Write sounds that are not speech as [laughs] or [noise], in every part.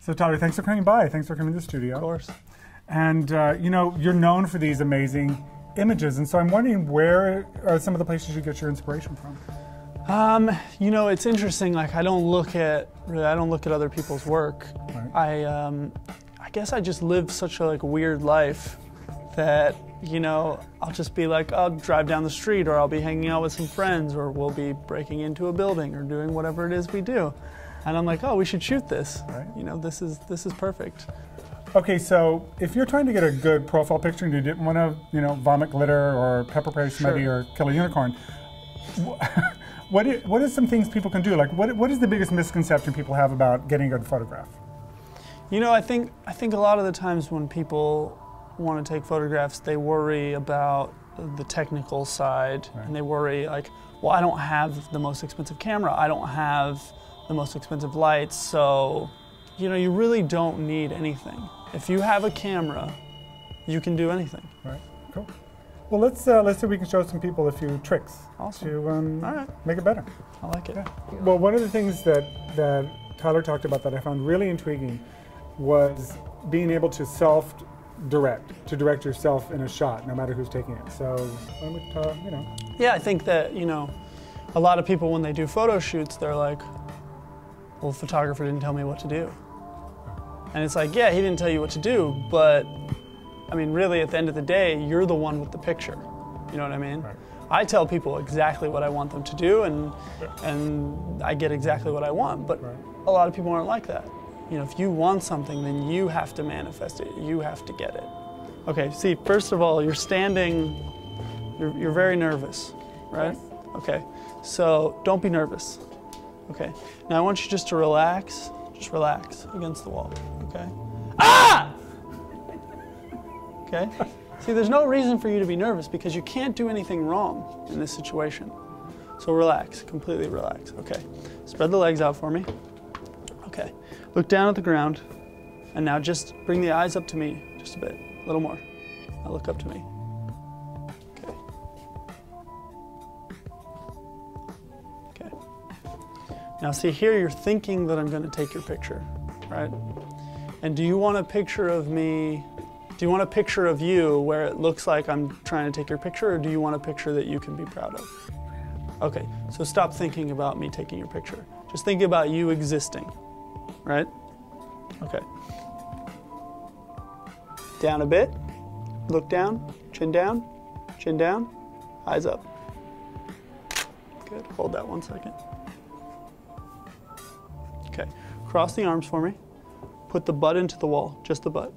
So Tyler, thanks for coming by. Thanks for coming to the studio. Of course. And uh, you know, you're known for these amazing images, and so I'm wondering where are some of the places you get your inspiration from? Um, you know, it's interesting. Like, I don't look at really, I don't look at other people's work. Right. I, um, I guess I just live such a like weird life that you know I'll just be like, I'll drive down the street, or I'll be hanging out with some friends, or we'll be breaking into a building, or doing whatever it is we do, and I'm like, oh, we should shoot this. Right. You know, this is this is perfect. Okay, so if you're trying to get a good profile picture and you didn't want to, you know, vomit glitter or pepper spray somebody Sure. or kill a unicorn, wh- [laughs] what is, what is some things people can do? Like, what, what is the biggest misconception people have about getting a good photograph? You know, I think I think a lot of the times when people want to take photographs, they worry about the technical side, Right. and they worry like, well, I don't have the most expensive camera, I don't have the most expensive lights, so you know, you really don't need anything. If you have a camera, you can do anything. Right. Cool. Well, let's uh, let's see if we can show some people a few tricks Awesome. to um, All right. make it better. I like it. Yeah. Well, one of the things that that Tyler talked about that I found really intriguing was being able to self-direct, to direct yourself in a shot, no matter who's taking it. So, why don't we talk, you know, Yeah, I think that, you know, a lot of people when they do photo shoots, they're like, well, the photographer didn't tell me what to do. And it's like, yeah, he didn't tell you what to do, but I mean, really, at the end of the day, you're the one with the picture. You know what I mean? Right. I tell people exactly what I want them to do, and and I get exactly what I want. But Right. a lot of people aren't like that. You know, if you want something, then you have to manifest it. You have to get it. Okay. See, first of all, you're standing. You're, you're very nervous, right? Okay. So don't be nervous. Okay. Now I want you just to relax. Just relax against the wall. Okay. Ah! Okay. See, there's no reason for you to be nervous because you can't do anything wrong in this situation. So relax, completely relax. Okay. Spread the legs out for me. Okay. Look down at the ground. And now just bring the eyes up to me just a bit, a little more. Now look up to me. Now see here you're thinking that I'm going to take your picture, right? And do you want a picture of me? Do you want a picture of you where it looks like I'm trying to take your picture or do you want a picture that you can be proud of? Okay. So stop thinking about me taking your picture. Just think about you existing. Right? Okay. Down a bit. Look down. Chin down. Chin down. Eyes up. Good. Hold that one second. Okay. Cross the arms for me. Put the butt into the wall. Just the butt.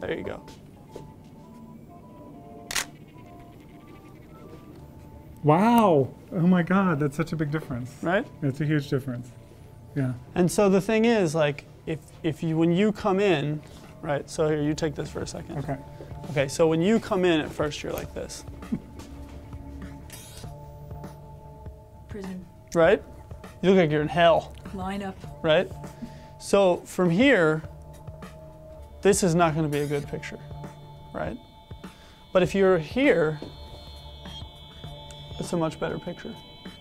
There you go. wow, oh my God, that's such a big difference. Right? It's a huge difference. Yeah. And so the thing is, like, if if you when you come in, right? So here, you take this for a second. Okay. Okay. So when you come in at first, you're like this, Prison. right? You look like you're in hell. Line up. right? So from here, this is not going to be a good picture, right? But if you're here, it's a much better picture.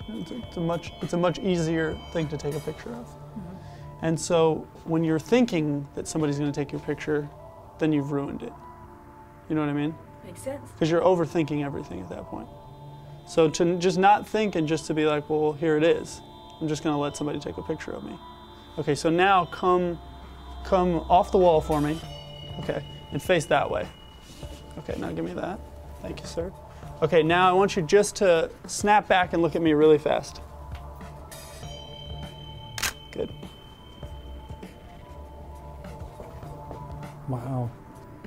It's a, it's a much it's a much easier thing to take a picture of. Mm-hmm. And so when you're thinking that somebody's going to take your picture, then you've ruined it. You know what I mean? Makes sense. Because you're overthinking everything at that point. So to just not think and just to be like, well, here it is. I'm just going to let somebody take a picture of me. Okay, so now come, come off the wall for me. Okay, and face that way. Okay, now give me that. Thank you, sir. Okay, now I want you just to snap back and look at me really fast. Good. Wow.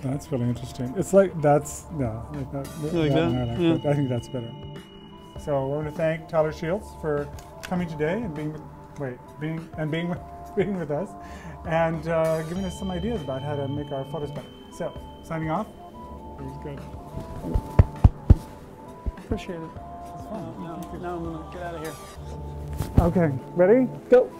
That's really interesting. It's like that's no, like that. Like that? like, Yeah. I think that's better. So I want to thank Tyler Shields for coming today and being with, wait being and being with, [laughs] being with us, and uh, giving us some ideas about how to make our photos better. So signing off. It was good. Appreciate it. Fun. Now, now, now I'm to get out of here. Okay, ready? Go.